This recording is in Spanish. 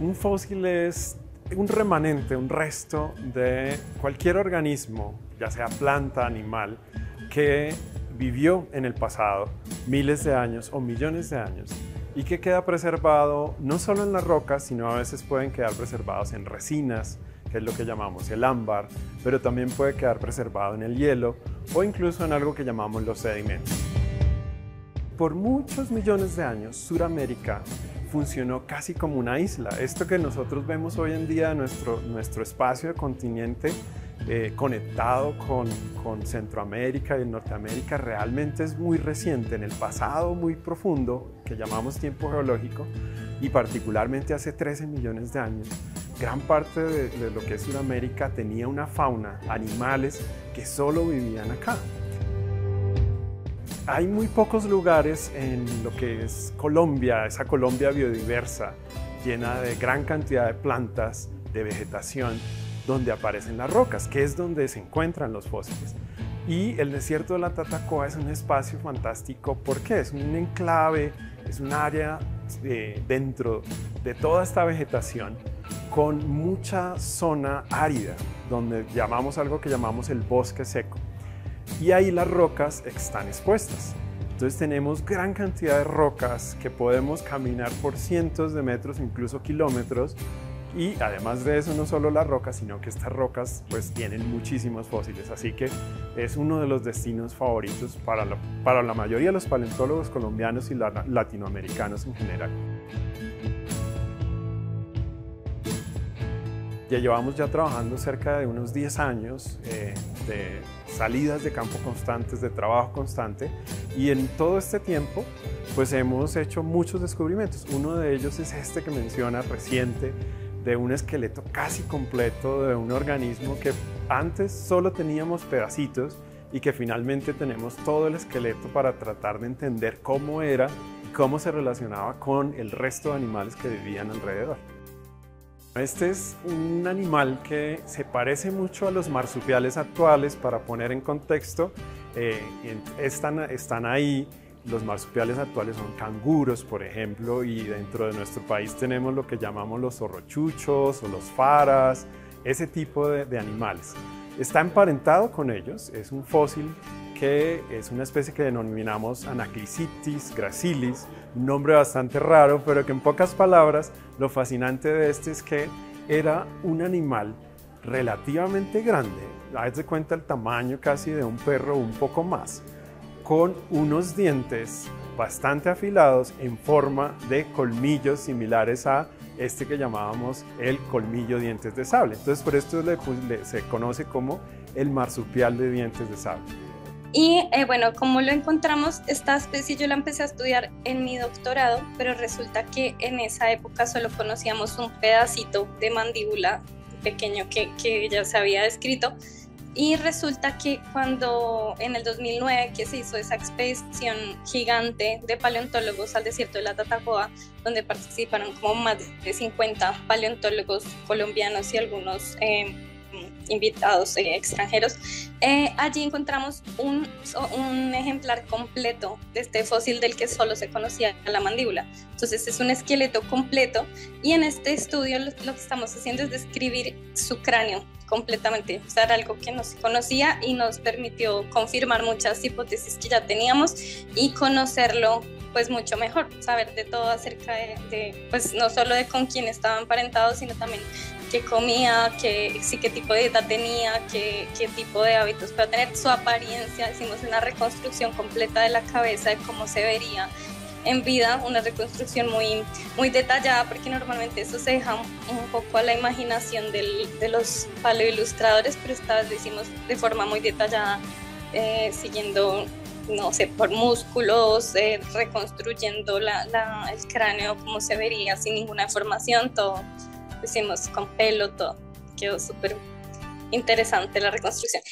Un fósil es un remanente, un resto de cualquier organismo, ya sea planta, animal, que vivió en el pasado miles de años o millones de años y que queda preservado no solo en las rocas, sino a veces pueden quedar preservados en resinas, que es lo que llamamos el ámbar, pero también puede quedar preservado en el hielo o incluso en algo que llamamos los sedimentos. Por muchos millones de años, Sudamérica funcionó casi como una isla. Esto que nosotros vemos hoy en día, nuestro, nuestro espacio de continente, eh, conectado con, con, Centroamérica y Norteamérica realmente es muy reciente, en el pasado muy profundo, que llamamos tiempo geológico, y particularmente hace 13 millones de años, gran parte de, de lo que es Sudamérica tenía una fauna, animales que solo vivían acá. Hay muy pocos lugares en lo que es Colombia, esa Colombia biodiversa, llena de gran cantidad de plantas, de vegetación, donde aparecen las rocas, que es donde se encuentran los fósiles. Y el desierto de la Tatacoa es un espacio fantástico porque es un enclave, es un área eh, dentro de toda esta vegetación con mucha zona árida, donde llamamos algo que llamamos el bosque seco. Y ahí las rocas están expuestas. Entonces tenemos gran cantidad de rocas que podemos caminar por cientos de metros, incluso kilómetros, y además de eso, no solo las rocas, sino que estas rocas pues tienen muchísimos fósiles. Así que es uno de los destinos favoritos para, para la mayoría de los paleontólogos colombianos y latinoamericanos en general. Ya llevamos ya trabajando cerca de unos 10 años eh, de salidas de campo constantes, de trabajo constante, y en todo este tiempo pues hemos hecho muchos descubrimientos. Uno de ellos es este que menciona reciente, de un esqueleto casi completo de un organismo que antes solo teníamos pedacitos y que finalmente tenemos todo el esqueleto para tratar de entender cómo era y cómo se relacionaba con el resto de animales que vivían alrededor. Este es un animal que se parece mucho a los marsupiales actuales, para poner en contexto, eh, están, están ahí los marsupiales actuales son canguros, por ejemplo, y dentro de nuestro país tenemos lo que llamamos los zorrochuchos o los faras, ese tipo de, animales. Está emparentado con ellos, es un fósil que es una especie que denominamos Anaclicitis gracilis, un nombre bastante raro, pero que en pocas palabras lo fascinante de este es que era un animal relativamente grande, haz de cuenta el tamaño casi de un perro un poco más, con unos dientes bastante afilados en forma de colmillos similares a este que llamábamos el colmillo dientes de sable. Entonces por esto se conoce como el marsupial de dientes de sable. Y eh, bueno, como lo encontramos, esta especie yo la empecé a estudiar en mi doctorado, pero resulta que en esa época solo conocíamos un pedacito de mandíbula pequeño que, que ya se había descrito. Y resulta que cuando en el 2009 que se hizo esa expedición gigante de paleontólogos al desierto de la Tatacoa, donde participaron como más de 50 paleontólogos colombianos y algunos eh, invitados eh, extranjeros, eh, allí encontramos un, un, ejemplar completo de este fósil del que solo se conocía la mandíbula. Entonces es un esqueleto completo y en este estudio lo, que estamos haciendo es describir su cráneo completamente. O sea, algo que no se conocía y nos permitió confirmar muchas hipótesis que ya teníamos y conocerlo pues mucho mejor, saber de todo acerca de, pues no solo de con quién estaban emparentados, sino también qué comía, qué, sí, qué tipo de dieta tenía, qué, qué tipo de hábitos para tener, su apariencia, hicimos una reconstrucción completa de la cabeza, de cómo se vería en vida, una reconstrucción muy, muy detallada, porque normalmente eso se deja un poco a la imaginación del, de los paleoilustradores, pero esta vez lo hicimos de forma muy detallada, eh, siguiendo, no sé, por músculos, eh, reconstruyendo la, la, el cráneo como se vería sin ninguna información, todo lo hicimos con pelo, todo, quedó súper interesante la reconstrucción.